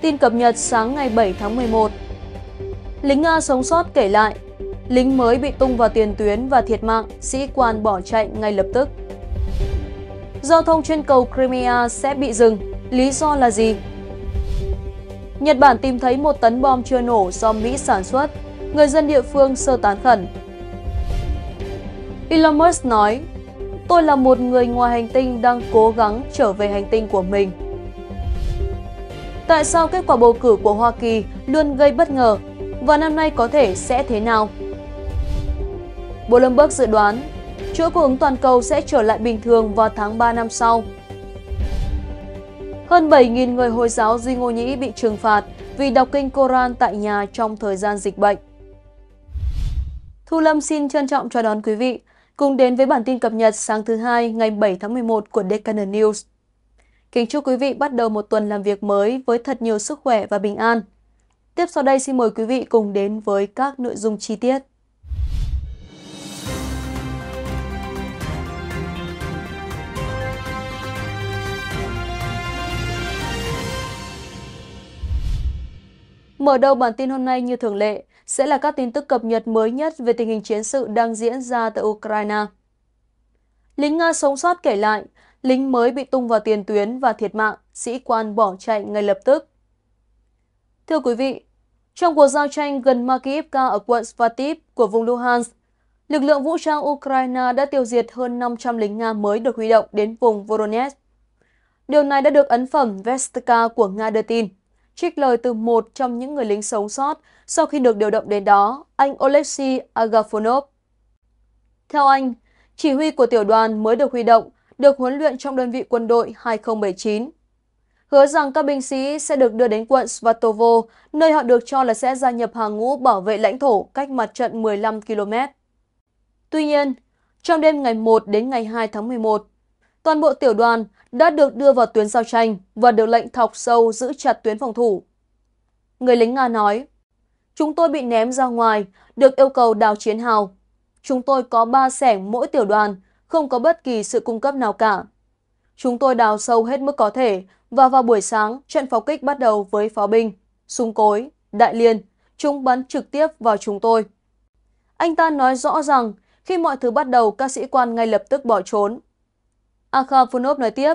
Tin cập nhật sáng ngày 7 tháng 11. Lính Nga sống sót kể lại, lính mới bị tung vào tiền tuyến và thiệt mạng, sĩ quan bỏ chạy ngay lập tức. Giao thông trên cầu Crimea sẽ bị dừng, lý do là gì? Nhật Bản tìm thấy một tấn bom chưa nổ do Mỹ sản xuất, người dân địa phương sơ tán khẩn. Elon Musk nói, tôi là một người ngoài hành tinh đang cố gắng trở về hành tinh của mình. Tại sao kết quả bầu cử của Hoa Kỳ luôn gây bất ngờ và năm nay có thể sẽ thế nào? Bloomberg dự đoán, chuỗi cung ứng toàn cầu sẽ trở lại bình thường vào tháng 3 năm sau. Hơn 7.000 người Hồi giáo Duy Ngô Nhĩ bị trừng phạt vì đọc kinh Koran tại nhà trong thời gian dịch bệnh. Thu Lâm xin trân trọng chào đón quý vị cùng đến với bản tin cập nhật sáng thứ hai ngày 7 tháng 11 của Deccan News. Kính chúc quý vị bắt đầu một tuần làm việc mới với thật nhiều sức khỏe và bình an. Tiếp sau đây xin mời quý vị cùng đến với các nội dung chi tiết. Mở đầu bản tin hôm nay như thường lệ sẽ là các tin tức cập nhật mới nhất về tình hình chiến sự đang diễn ra tại Ukraine. Lính Nga sống sót kể lại, lính mới bị tung vào tiền tuyến và thiệt mạng, sĩ quan bỏ chạy ngay lập tức. Thưa quý vị, trong cuộc giao tranh gần Makiivka ở quận Svatip của vùng Luhansk, lực lượng vũ trang Ukraine đã tiêu diệt hơn 500 lính Nga mới được huy động đến vùng Voronezh. Điều này đã được ấn phẩm Vestka của Nga đưa tin trích lời từ một trong những người lính sống sót sau khi được điều động đến đó, anh Oleksiy Agafonov. Theo anh, chỉ huy của tiểu đoàn mới được huy động, được huấn luyện trong đơn vị quân đội 2079. Hứa rằng các binh sĩ sẽ được đưa đến quận Svatovo, nơi họ được cho là sẽ gia nhập hàng ngũ bảo vệ lãnh thổ cách mặt trận 15 km. Tuy nhiên, trong đêm ngày 1 đến ngày 2 tháng 11, toàn bộ tiểu đoàn đã được đưa vào tuyến giao tranh và được lệnh thọc sâu giữ chặt tuyến phòng thủ. Người lính Nga nói, Chúng tôi bị ném ra ngoài, được yêu cầu đào chiến hào. Chúng tôi có ba sẻng mỗi tiểu đoàn, không có bất kỳ sự cung cấp nào cả. Chúng tôi đào sâu hết mức có thể và vào buổi sáng, trận pháo kích bắt đầu với pháo binh, súng cối, đại liên. Chúng bắn trực tiếp vào chúng tôi. Anh ta nói rõ rằng khi mọi thứ bắt đầu, các sĩ quan ngay lập tức bỏ trốn. Akhafonov nói tiếp,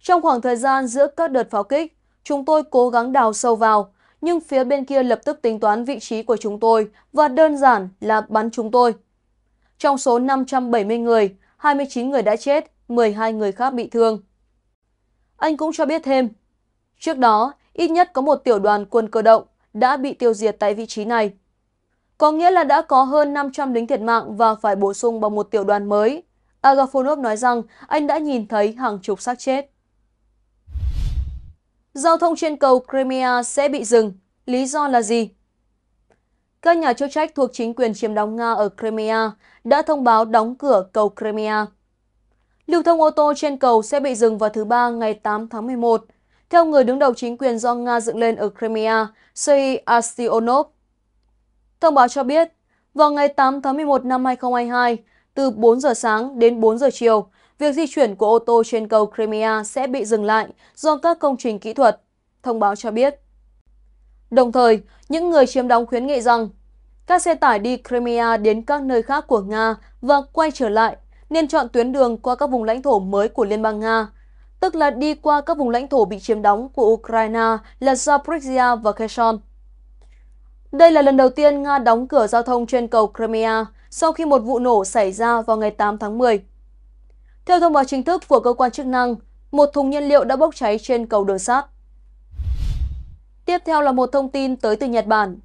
trong khoảng thời gian giữa các đợt pháo kích, chúng tôi cố gắng đào sâu vào, nhưng phía bên kia lập tức tính toán vị trí của chúng tôi và đơn giản là bắn chúng tôi. Trong số 570 người, 29 người đã chết, 12 người khác bị thương. Anh cũng cho biết thêm, trước đó, ít nhất có một tiểu đoàn quân cơ động đã bị tiêu diệt tại vị trí này. Có nghĩa là đã có hơn 500 lính thiệt mạng và phải bổ sung bằng một tiểu đoàn mới. Agafonov nói rằng anh đã nhìn thấy hàng chục xác chết. Giao thông trên cầu Crimea sẽ bị dừng. Lý do là gì? Các nhà chức trách thuộc chính quyền chiếm đóng Nga ở Crimea đã thông báo đóng cửa cầu Crimea. Lưu thông ô tô trên cầu sẽ bị dừng vào thứ Ba ngày 8 tháng 11, theo người đứng đầu chính quyền do Nga dựng lên ở Crimea, Sergei Aksyonov. Thông báo cho biết, vào ngày 8 tháng 11 năm 2022, từ 4 giờ sáng đến 4 giờ chiều, việc di chuyển của ô tô trên cầu Crimea sẽ bị dừng lại do các công trình kỹ thuật, thông báo cho biết. Đồng thời, những người chiếm đóng khuyến nghị rằng các xe tải đi Crimea đến các nơi khác của Nga và quay trở lại nên chọn tuyến đường qua các vùng lãnh thổ mới của Liên bang Nga, tức là đi qua các vùng lãnh thổ bị chiếm đóng của Ukraine là Zaporizhia và Kherson. Đây là lần đầu tiên Nga đóng cửa giao thông trên cầu Crimea sau khi một vụ nổ xảy ra vào ngày 8 tháng 10. Theo thông báo chính thức của cơ quan chức năng, một thùng nhiên liệu đã bốc cháy trên cầu đường sắt. Tiếp theo là một thông tin tới từ Nhật Bản.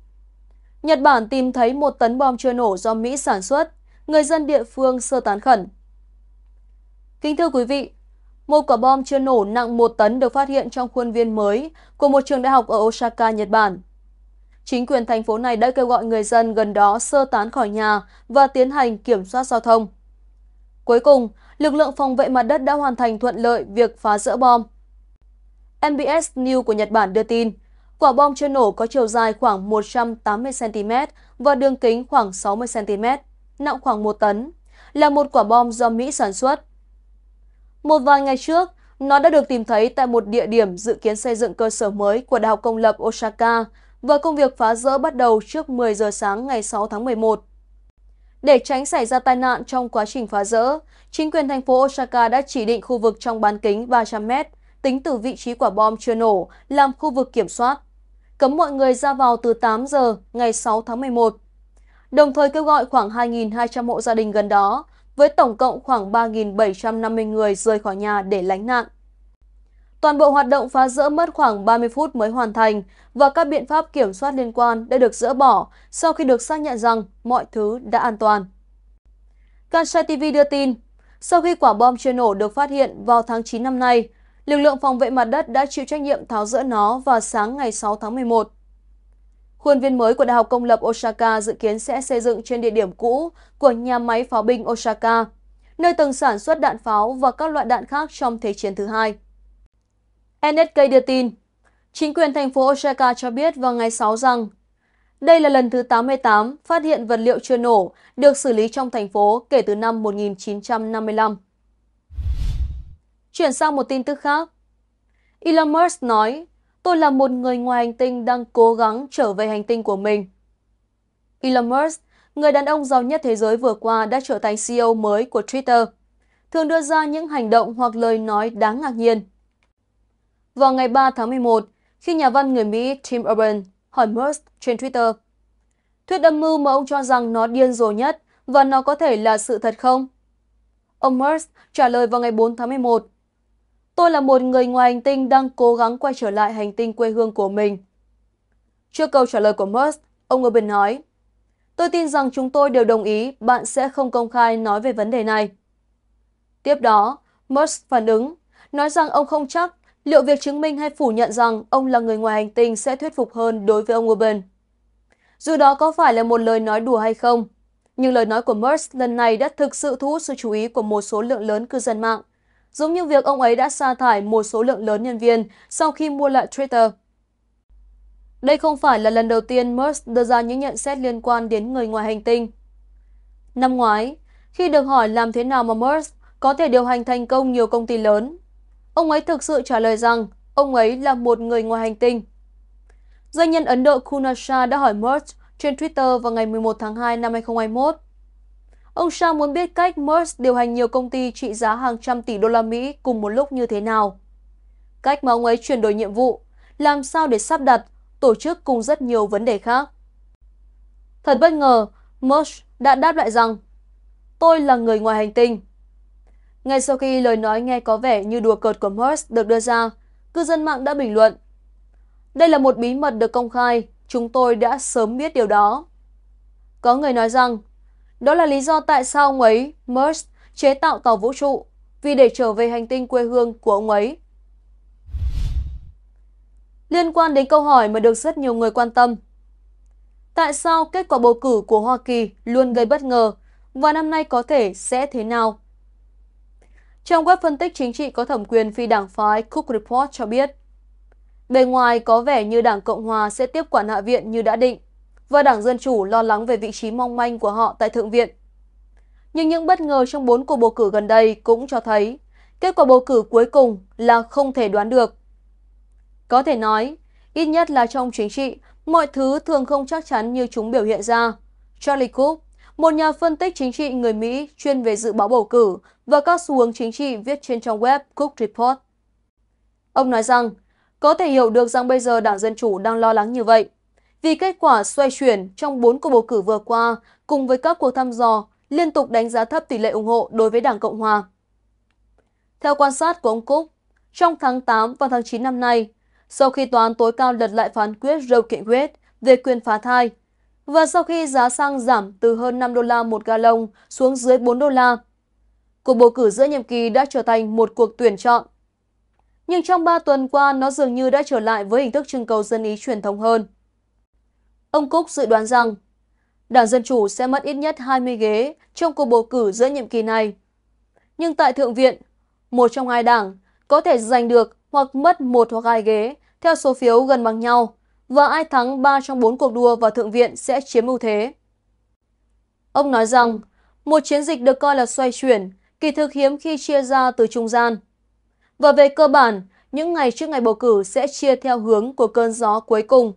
Nhật Bản tìm thấy một tấn bom chưa nổ do Mỹ sản xuất, người dân địa phương sơ tán khẩn. Kính thưa quý vị, một quả bom chưa nổ nặng một tấn được phát hiện trong khuôn viên mới của một trường đại học ở Osaka, Nhật Bản. Chính quyền thành phố này đã kêu gọi người dân gần đó sơ tán khỏi nhà và tiến hành kiểm soát giao thông. Cuối cùng, lực lượng phòng vệ mặt đất đã hoàn thành thuận lợi việc phá rỡ bom. NBS News của Nhật Bản đưa tin, quả bom chưa nổ có chiều dài khoảng 180cm và đường kính khoảng 60cm, nặng khoảng 1 tấn, là một quả bom do Mỹ sản xuất. Một vài ngày trước, Nó đã được tìm thấy tại một địa điểm dự kiến xây dựng cơ sở mới của Đại học Công lập Osaka và công việc phá rỡ bắt đầu trước 10 giờ sáng ngày 6 tháng 11. Để tránh xảy ra tai nạn trong quá trình phá rỡ, chính quyền thành phố Osaka đã chỉ định khu vực trong bán kính 300 mét tính từ vị trí quả bom chưa nổ làm khu vực kiểm soát, cấm mọi người ra vào từ 8 giờ ngày 6 tháng 11. Đồng thời kêu gọi khoảng 2.200 hộ gia đình gần đó, với tổng cộng khoảng 3.750 người rời khỏi nhà để lánh nạn. Toàn bộ hoạt động phá rỡ mất khoảng 30 phút mới hoàn thành và các biện pháp kiểm soát liên quan đã được dỡ bỏ sau khi được xác nhận rằng mọi thứ đã an toàn. Kansai TV đưa tin, sau khi quả bom chưa nổ được phát hiện vào tháng 9 năm nay, lực lượng phòng vệ mặt đất đã chịu trách nhiệm tháo rỡ nó vào sáng ngày 6 tháng 11. Khuôn viên mới của Đại học Công lập Osaka dự kiến sẽ xây dựng trên địa điểm cũ của nhà máy pháo binh Osaka, nơi từng sản xuất đạn pháo và các loại đạn khác trong Thế chiến thứ hai. NSK đưa tin, chính quyền thành phố Osaka cho biết vào ngày 6 rằng đây là lần thứ 88 phát hiện vật liệu chưa nổ được xử lý trong thành phố kể từ năm 1955. Chuyển sang một tin tức khác. Elon Musk nói, tôi là một người ngoài hành tinh đang cố gắng trở về hành tinh của mình. Elon Musk, người đàn ông giàu nhất thế giới vừa qua đã trở thành CEO mới của Twitter, thường đưa ra những hành động hoặc lời nói đáng ngạc nhiên. Vào ngày 3 tháng 11, khi nhà văn người Mỹ Tim Urban hỏi Musk trên Twitter, thuyết âm mưu mà ông cho rằng nó điên rồ nhất và nó có thể là sự thật không? Ông Musk trả lời vào ngày 4 tháng 11, Tôi là một người ngoài hành tinh đang cố gắng quay trở lại hành tinh quê hương của mình. Trước câu trả lời của Musk, ông Urban nói, Tôi tin rằng chúng tôi đều đồng ý bạn sẽ không công khai nói về vấn đề này. Tiếp đó, Musk phản ứng, nói rằng ông không chắc liệu việc chứng minh hay phủ nhận rằng ông là người ngoài hành tinh sẽ thuyết phục hơn đối với ông Urban. Dù đó có phải là một lời nói đùa hay không, nhưng lời nói của Musk lần này đã thực sự thu hút sự chú ý của một số lượng lớn cư dân mạng giống như việc ông ấy đã sa thải một số lượng lớn nhân viên sau khi mua lại Twitter. Đây không phải là lần đầu tiên Musk đưa ra những nhận xét liên quan đến người ngoài hành tinh. Năm ngoái, khi được hỏi làm thế nào mà Musk có thể điều hành thành công nhiều công ty lớn, ông ấy thực sự trả lời rằng ông ấy là một người ngoài hành tinh. Doanh nhân Ấn Độ Kunasha đã hỏi Musk trên Twitter vào ngày 11 tháng 2 năm 2021 Ông Shah muốn biết cách Musk điều hành nhiều công ty trị giá hàng trăm tỷ đô la Mỹ cùng một lúc như thế nào. Cách mà ông ấy chuyển đổi nhiệm vụ, làm sao để sắp đặt, tổ chức cùng rất nhiều vấn đề khác. Thật bất ngờ, Musk đã đáp lại rằng Tôi là người ngoài hành tinh. Ngay sau khi lời nói nghe có vẻ như đùa cợt của Musk được đưa ra, cư dân mạng đã bình luận. Đây là một bí mật được công khai, chúng tôi đã sớm biết điều đó. Có người nói rằng đó là lý do tại sao ông ấy, Musk, chế tạo tàu vũ trụ, vì để trở về hành tinh quê hương của ông ấy. Liên quan đến câu hỏi mà được rất nhiều người quan tâm. Tại sao kết quả bầu cử của Hoa Kỳ luôn gây bất ngờ và năm nay có thể sẽ thế nào? Trong web phân tích chính trị có thẩm quyền phi đảng phái Cook Report cho biết, bề ngoài có vẻ như Đảng Cộng Hòa sẽ tiếp quản Hạ viện như đã định, và Đảng Dân Chủ lo lắng về vị trí mong manh của họ tại Thượng viện. Nhưng những bất ngờ trong bốn cuộc bầu cử gần đây cũng cho thấy kết quả bầu cử cuối cùng là không thể đoán được. Có thể nói, ít nhất là trong chính trị, mọi thứ thường không chắc chắn như chúng biểu hiện ra. Charlie Cook, một nhà phân tích chính trị người Mỹ chuyên về dự báo bầu cử và các xu hướng chính trị viết trên trang web Cook Report. Ông nói rằng, có thể hiểu được rằng bây giờ Đảng Dân Chủ đang lo lắng như vậy vì kết quả xoay chuyển trong 4 cuộc bầu cử vừa qua cùng với các cuộc thăm dò liên tục đánh giá thấp tỷ lệ ủng hộ đối với Đảng Cộng Hòa. Theo quan sát của ông Cúc, trong tháng 8 và tháng 9 năm nay, sau khi tòa án tối cao lật lại phán quyết Roe kiện quyết về quyền phá thai, và sau khi giá xăng giảm từ hơn 5 đô la một gallon xuống dưới 4 đô la, cuộc bầu cử giữa nhiệm kỳ đã trở thành một cuộc tuyển chọn. Nhưng trong 3 tuần qua, nó dường như đã trở lại với hình thức trưng cầu dân ý truyền thống hơn. Ông Cook dự đoán rằng Đảng Dân Chủ sẽ mất ít nhất 20 ghế trong cuộc bầu cử giữa nhiệm kỳ này. Nhưng tại Thượng viện, một trong hai đảng có thể giành được hoặc mất một hoặc hai ghế theo số phiếu gần bằng nhau và ai thắng 3 trong 4 cuộc đua vào Thượng viện sẽ chiếm ưu thế. Ông nói rằng một chiến dịch được coi là xoay chuyển, kỳ thực hiếm khi chia ra từ trung gian. Và về cơ bản, những ngày trước ngày bầu cử sẽ chia theo hướng của cơn gió cuối cùng.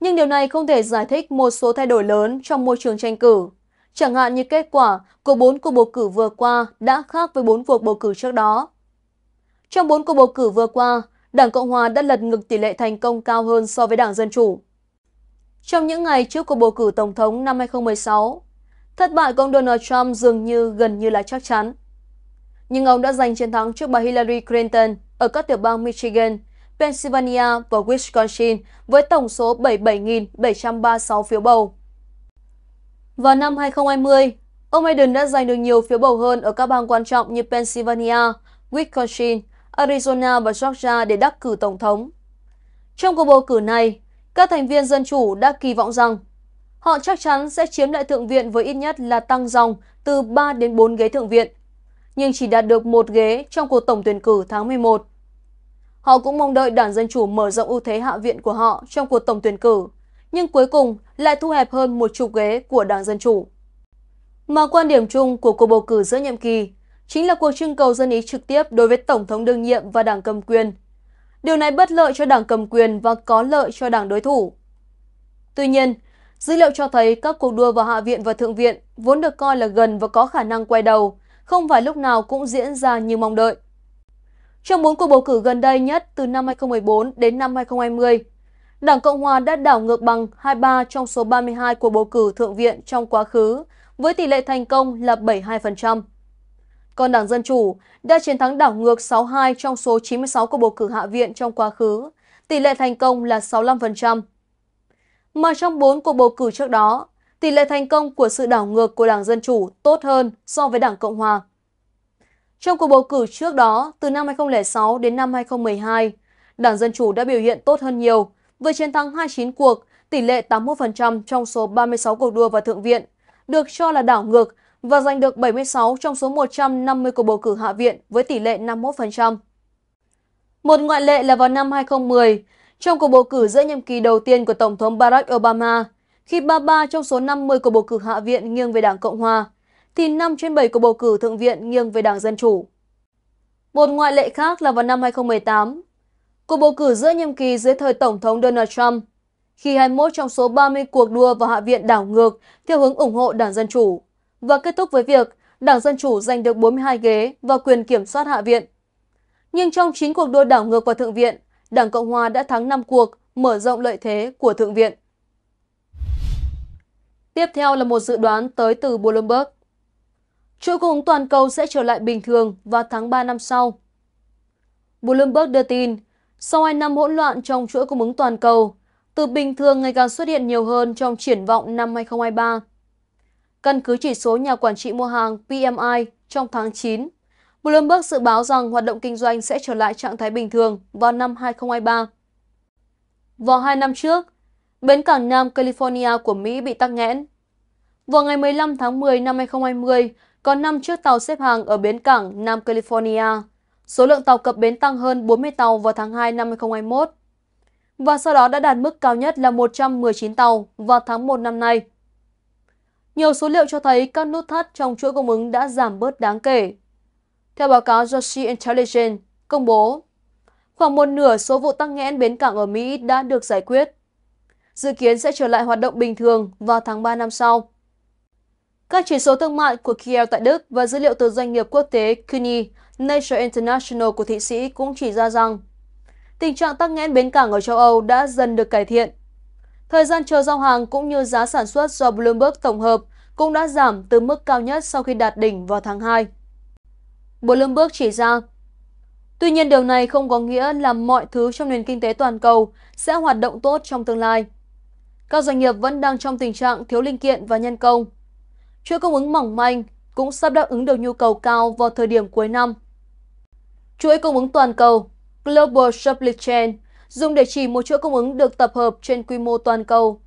Nhưng điều này không thể giải thích một số thay đổi lớn trong môi trường tranh cử. Chẳng hạn như kết quả của bốn cuộc bầu cử vừa qua đã khác với bốn cuộc bầu cử trước đó. Trong bốn cuộc bầu cử vừa qua, Đảng Cộng Hòa đã lật ngược tỷ lệ thành công cao hơn so với Đảng Dân Chủ. Trong những ngày trước cuộc bầu cử Tổng thống năm 2016, thất bại của ông Donald Trump dường như gần như là chắc chắn. Nhưng ông đã giành chiến thắng trước bà Hillary Clinton ở các tiểu bang Michigan, Pennsylvania và Wisconsin với tổng số 77.736 phiếu bầu. Vào năm 2020, ông Biden đã giành được nhiều phiếu bầu hơn ở các bang quan trọng như Pennsylvania, Wisconsin, Arizona và Georgia để đắc cử tổng thống. Trong cuộc bầu cử này, các thành viên Dân Chủ đã kỳ vọng rằng họ chắc chắn sẽ chiếm lại Thượng viện với ít nhất là tăng dòng từ 3 đến 4 ghế Thượng viện, nhưng chỉ đạt được một ghế trong cuộc tổng tuyển cử tháng 11. Họ cũng mong đợi Đảng Dân Chủ mở rộng ưu thế hạ viện của họ trong cuộc tổng tuyển cử, nhưng cuối cùng lại thu hẹp hơn một chục ghế của Đảng Dân Chủ. Mà quan điểm chung của cuộc bầu cử giữa nhiệm kỳ chính là cuộc trưng cầu dân ý trực tiếp đối với Tổng thống đương nhiệm và đảng cầm quyền. Điều này bất lợi cho đảng cầm quyền và có lợi cho đảng đối thủ. Tuy nhiên, dữ liệu cho thấy các cuộc đua vào Hạ viện và Thượng viện vốn được coi là gần và có khả năng quay đầu, không phải lúc nào cũng diễn ra như mong đợi. Trong bốn cuộc bầu cử gần đây nhất từ năm 2014 đến năm 2020, Đảng Cộng Hòa đã đảo ngược bằng 23 trong số 32 cuộc bầu cử Thượng viện trong quá khứ, với tỷ lệ thành công là 72%. Còn Đảng Dân Chủ đã chiến thắng đảo ngược 62 trong số 96 cuộc bầu cử Hạ viện trong quá khứ, tỷ lệ thành công là 65%. Mà trong 4 cuộc bầu cử trước đó, tỷ lệ thành công của sự đảo ngược của Đảng Dân Chủ tốt hơn so với Đảng Cộng Hòa. Trong cuộc bầu cử trước đó, từ năm 2006 đến năm 2012, Đảng Dân Chủ đã biểu hiện tốt hơn nhiều, với chiến thắng 29 cuộc, tỷ lệ 81% trong số 36 cuộc đua vào Thượng viện, được cho là đảo ngược và giành được 76 trong số 150 cuộc bầu cử Hạ viện với tỷ lệ 51%. Một ngoại lệ là vào năm 2010, trong cuộc bầu cử giữa nhiệm kỳ đầu tiên của Tổng thống Barack Obama, khi 33 trong số 50 cuộc bầu cử Hạ viện nghiêng về Đảng Cộng Hòa, thì 5 trên 7 cuộc bầu cử Thượng viện nghiêng về Đảng Dân Chủ. Một ngoại lệ khác là vào năm 2018, cuộc bầu cử giữa nhiệm kỳ dưới thời Tổng thống Donald Trump, khi 21 trong số 30 cuộc đua vào Hạ viện đảo ngược theo hướng ủng hộ Đảng Dân Chủ và kết thúc với việc Đảng Dân Chủ giành được 42 ghế và quyền kiểm soát Hạ viện. Nhưng trong 9 cuộc đua đảo ngược vào Thượng viện, Đảng Cộng Hòa đã thắng 5 cuộc, mở rộng lợi thế của Thượng viện. Tiếp theo là một dự đoán tới từ Bloomberg. Chuỗi cung ứng toàn cầu sẽ trở lại bình thường vào tháng 3 năm sau. Bloomberg đưa tin, sau 2 năm hỗn loạn trong chuỗi cung ứng toàn cầu, từ bình thường ngày càng xuất hiện nhiều hơn trong triển vọng năm 2023. Căn cứ chỉ số nhà quản trị mua hàng PMI trong tháng 9, Bloomberg dự báo rằng hoạt động kinh doanh sẽ trở lại trạng thái bình thường vào năm 2023. Vào hai năm trước, bến cảng Nam California của Mỹ bị tắc nghẽn. Vào ngày 15 tháng 10 năm 2020, có 5 chiếc tàu xếp hàng ở bến cảng Nam California. Số lượng tàu cập bến tăng hơn 40 tàu vào tháng 2 năm 2021 và sau đó đã đạt mức cao nhất là 119 tàu vào tháng 1 năm nay. Nhiều số liệu cho thấy các nút thắt trong chuỗi cung ứng đã giảm bớt đáng kể. Theo báo cáo Joshi Intelligence công bố, khoảng một nửa số vụ tăng nghẽn bến cảng ở Mỹ đã được giải quyết. Dự kiến sẽ trở lại hoạt động bình thường vào tháng 3 năm sau. Các chỉ số thương mại của Kiel tại Đức và dữ liệu từ doanh nghiệp quốc tế CUNY, Nature International của Thụy Sĩ cũng chỉ ra rằng tình trạng tắc nghẽn bến cảng ở châu Âu đã dần được cải thiện Thời gian chờ giao hàng cũng như giá sản xuất do Bloomberg tổng hợp cũng đã giảm từ mức cao nhất sau khi đạt đỉnh vào tháng 2. Bloomberg chỉ ra, tuy nhiên điều này không có nghĩa là mọi thứ trong nền kinh tế toàn cầu sẽ hoạt động tốt trong tương lai. Các doanh nghiệp vẫn đang trong tình trạng thiếu linh kiện và nhân công. Chuỗi cung ứng mỏng manh cũng sắp đáp ứng được nhu cầu cao vào thời điểm cuối năm. Chuỗi cung ứng toàn cầu Global Supply Chain dùng để chỉ một chuỗi cung ứng được tập hợp trên quy mô toàn cầu.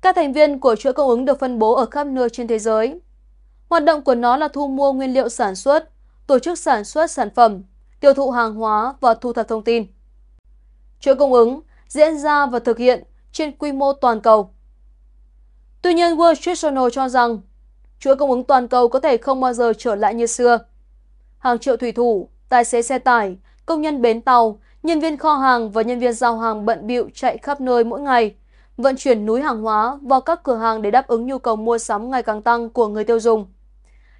Các thành viên của chuỗi cung ứng được phân bố ở khắp nơi trên thế giới. Hoạt động của nó là thu mua nguyên liệu sản xuất, tổ chức sản xuất sản phẩm, tiêu thụ hàng hóa và thu thập thông tin. Chuỗi cung ứng diễn ra và thực hiện trên quy mô toàn cầu. Tuy nhiên, World Street Journal cho rằng chuỗi cung ứng toàn cầu có thể không bao giờ trở lại như xưa. Hàng triệu thủy thủ, tài xế xe tải, công nhân bến tàu, nhân viên kho hàng và nhân viên giao hàng bận bịu chạy khắp nơi mỗi ngày, vận chuyển núi hàng hóa vào các cửa hàng để đáp ứng nhu cầu mua sắm ngày càng tăng của người tiêu dùng.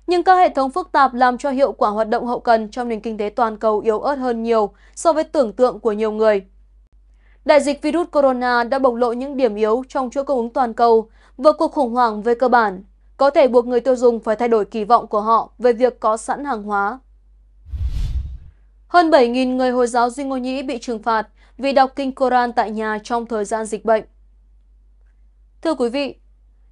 Nhưng các hệ thống phức tạp làm cho hiệu quả hoạt động hậu cần trong nền kinh tế toàn cầu yếu ớt hơn nhiều so với tưởng tượng của nhiều người. Đại dịch virus corona đã bộc lộ những điểm yếu trong chuỗi cung ứng toàn cầu và cuộc khủng hoảng về cơ bản có thể buộc người tiêu dùng phải thay đổi kỳ vọng của họ về việc có sẵn hàng hóa. Hơn 7.000 người Hồi giáo Duy Ngô Nhĩ bị trừng phạt vì đọc kinh Koran tại nhà trong thời gian dịch bệnh. Thưa quý vị,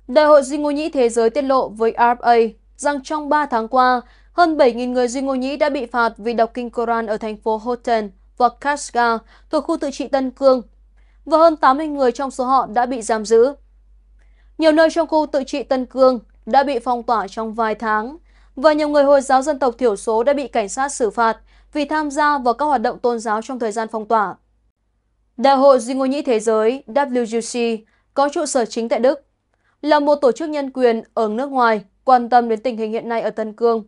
Đại hội Duy Ngô Nhĩ Thế giới tiết lộ với RFA rằng trong 3 tháng qua, hơn 7.000 người Duy Ngô Nhĩ đã bị phạt vì đọc kinh Koran ở thành phố Hoten và Kashgar thuộc khu tự trị Tân Cương, và hơn 80 người trong số họ đã bị giam giữ. Nhiều nơi trong khu tự trị Tân Cương đã bị phong tỏa trong vài tháng, và nhiều người Hồi giáo dân tộc thiểu số đã bị cảnh sát xử phạt vì tham gia vào các hoạt động tôn giáo trong thời gian phong tỏa. Đại hội Duy Ngô Nhĩ Thế giới WGC có trụ sở chính tại Đức, là một tổ chức nhân quyền ở nước ngoài quan tâm đến tình hình hiện nay ở Tân Cương.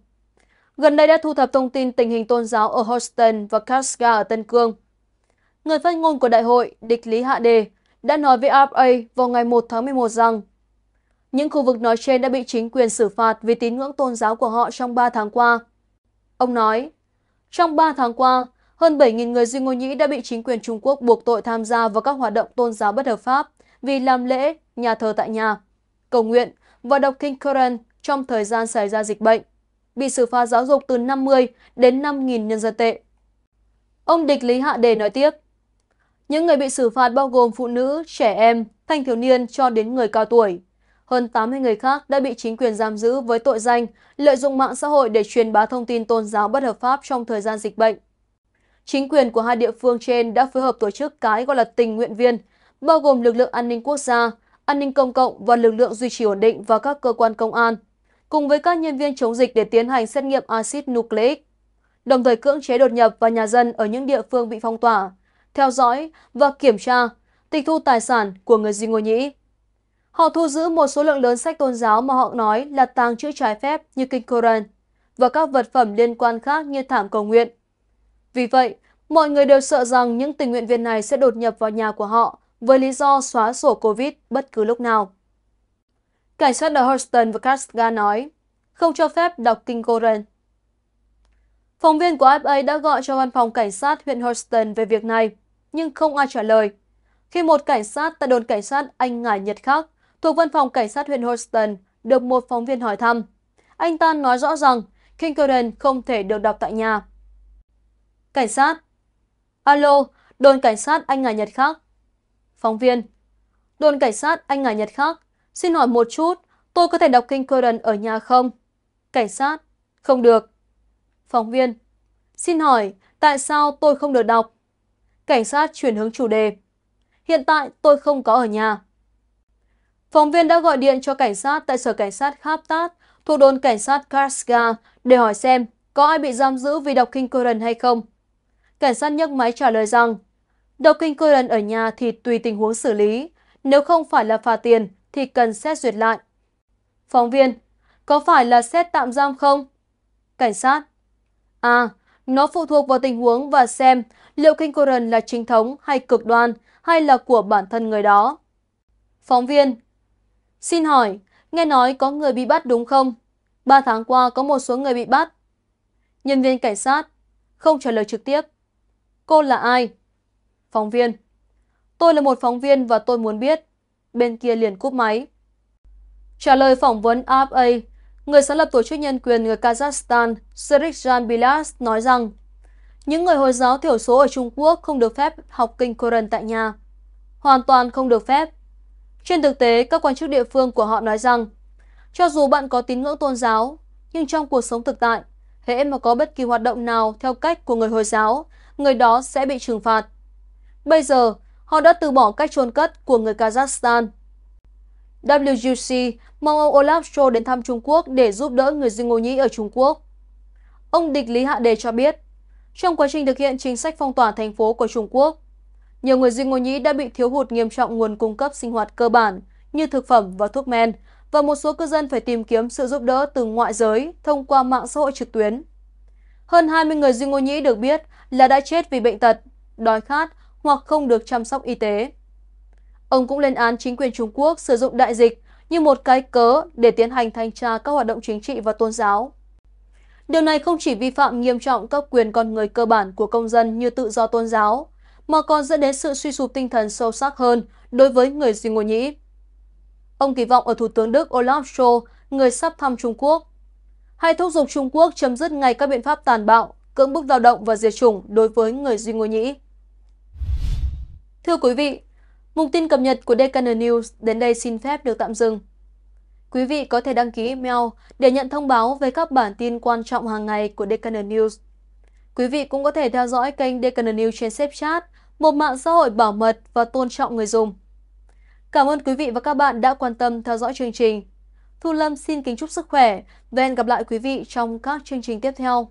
Gần đây đã thu thập thông tin tình hình tôn giáo ở Houston và Kashgar ở Tân Cương. Người phát ngôn của đại hội, Địch Lý Hạ Đề, đã nói với RFA vào ngày 1 tháng 11 rằng những khu vực nói trên đã bị chính quyền xử phạt vì tín ngưỡng tôn giáo của họ trong 3 tháng qua. Ông nói, trong 3 tháng qua, hơn 7.000 người Duy Ngô Nhĩ đã bị chính quyền Trung Quốc buộc tội tham gia vào các hoạt động tôn giáo bất hợp pháp vì làm lễ, nhà thờ tại nhà, cầu nguyện và đọc kinh Koran trong thời gian xảy ra dịch bệnh, bị xử phạt giáo dục từ 50 đến 5.000 nhân dân tệ. Ông Địch Lý Hạ Đề nói tiếp, những người bị xử phạt bao gồm phụ nữ, trẻ em, thanh thiếu niên cho đến người cao tuổi. Hơn 80 người khác đã bị chính quyền giam giữ với tội danh lợi dụng mạng xã hội để truyền bá thông tin tôn giáo bất hợp pháp trong thời gian dịch bệnh. Chính quyền của hai địa phương trên đã phối hợp tổ chức cái gọi là tình nguyện viên, bao gồm lực lượng an ninh quốc gia, an ninh công cộng và lực lượng duy trì ổn định và các cơ quan công an, cùng với các nhân viên chống dịch để tiến hành xét nghiệm axit nucleic, đồng thời cưỡng chế đột nhập vào nhà dân ở những địa phương bị phong tỏa, theo dõi và kiểm tra, tịch thu tài sản của người Duy Ngô Nhĩ. Họ thu giữ một số lượng lớn sách tôn giáo mà họ nói là tàng trữ trái phép như Kinh Koran và các vật phẩm liên quan khác như thảm cầu nguyện. Vì vậy, mọi người đều sợ rằng những tình nguyện viên này sẽ đột nhập vào nhà của họ với lý do xóa sổ COVID bất cứ lúc nào. Cảnh sát ở Houston và Kastga nói, không cho phép đọc kinh Koran. Phóng viên của FA đã gọi cho văn phòng cảnh sát huyện Houston về việc này, nhưng không ai trả lời. Khi một cảnh sát tại đồn cảnh sát Anh Ngải Nhật khác thuộc văn phòng cảnh sát huyện Houston được một phóng viên hỏi thăm, anh ta nói rõ rằng King Koran không thể được đọc tại nhà. Cảnh sát Alo, đồn cảnh sát Anh ngài Nhật khác. Phóng viên Đồn cảnh sát Anh ngài Nhật khác Xin hỏi một chút, tôi có thể đọc King Koran ở nhà không? Cảnh sát, không được. Phóng viên, xin hỏi, tại sao tôi không được đọc? Cảnh sát chuyển hướng chủ đề. Hiện tại tôi không có ở nhà. Phóng viên đã gọi điện cho cảnh sát tại sở cảnh sát Khaptat thuộc đồn cảnh sát Karska để hỏi xem có ai bị giam giữ vì đọc kinh Koran hay không. Cảnh sát nhấc máy trả lời rằng đọc kinh Koran ở nhà thì tùy tình huống xử lý, nếu không phải là phạt tiền thì cần xét duyệt lại. Phóng viên, có phải là xét tạm giam không? Cảnh sát, à, nó phụ thuộc vào tình huống và xem liệu kinh Koran là chính thống hay cực đoan hay là của bản thân người đó. Phóng viên, xin hỏi, nghe nói có người bị bắt đúng không? Ba tháng qua có một số người bị bắt. Nhân viên cảnh sát, không trả lời trực tiếp. Cô là ai? Phóng viên, tôi là một phóng viên và tôi muốn biết bên kia liền cúp máy. Trả lời phỏng vấn AFA, người sáng lập tổ chức nhân quyền người Kazakhstan Serikjan Bilas nói rằng những người Hồi giáo thiểu số ở Trung Quốc không được phép học kinh Koran tại nhà. Hoàn toàn không được phép. Trên thực tế, các quan chức địa phương của họ nói rằng cho dù bạn có tín ngưỡng tôn giáo, nhưng trong cuộc sống thực tại, hễ mà có bất kỳ hoạt động nào theo cách của người Hồi giáo, người đó sẽ bị trừng phạt. Bây giờ, họ đã từ bỏ cách chôn cất của người Kazakhstan. WGC mong ông Olaf Scholz đến thăm Trung Quốc để giúp đỡ người Duy Ngô Nhĩ ở Trung Quốc. Ông Địch Lý Hạ Đề cho biết, trong quá trình thực hiện chính sách phong tỏa thành phố của Trung Quốc, nhiều người dân Ngô Nhĩ đã bị thiếu hụt nghiêm trọng nguồn cung cấp sinh hoạt cơ bản như thực phẩm và thuốc men, và một số cư dân phải tìm kiếm sự giúp đỡ từ ngoại giới thông qua mạng xã hội trực tuyến. Hơn 20 người Duy Ngô Nhĩ được biết là đã chết vì bệnh tật, đói khát hoặc không được chăm sóc y tế. Ông cũng lên án chính quyền Trung Quốc sử dụng đại dịch như một cái cớ để tiến hành thanh tra các hoạt động chính trị và tôn giáo. Điều này không chỉ vi phạm nghiêm trọng các quyền con người cơ bản của công dân như tự do tôn giáo, mà còn dẫn đến sự suy sụp tinh thần sâu sắc hơn đối với người Duy Ngô Nhĩ. Ông kỳ vọng ở Thủ tướng Đức Olaf Scholz, người sắp thăm Trung Quốc, hay thúc giục Trung Quốc chấm dứt ngay các biện pháp tàn bạo, cưỡng bức lao động và diệt chủng đối với người Duy Ngô Nhĩ. Thưa quý vị, mục tin cập nhật của DKN News đến đây xin phép được tạm dừng. Quý vị có thể đăng ký email để nhận thông báo về các bản tin quan trọng hàng ngày của DKN News. Quý vị cũng có thể theo dõi kênh DKN News trên Snapchat, một mạng xã hội bảo mật và tôn trọng người dùng. Cảm ơn quý vị và các bạn đã quan tâm theo dõi chương trình. Thu Lâm xin kính chúc sức khỏe và hẹn gặp lại quý vị trong các chương trình tiếp theo.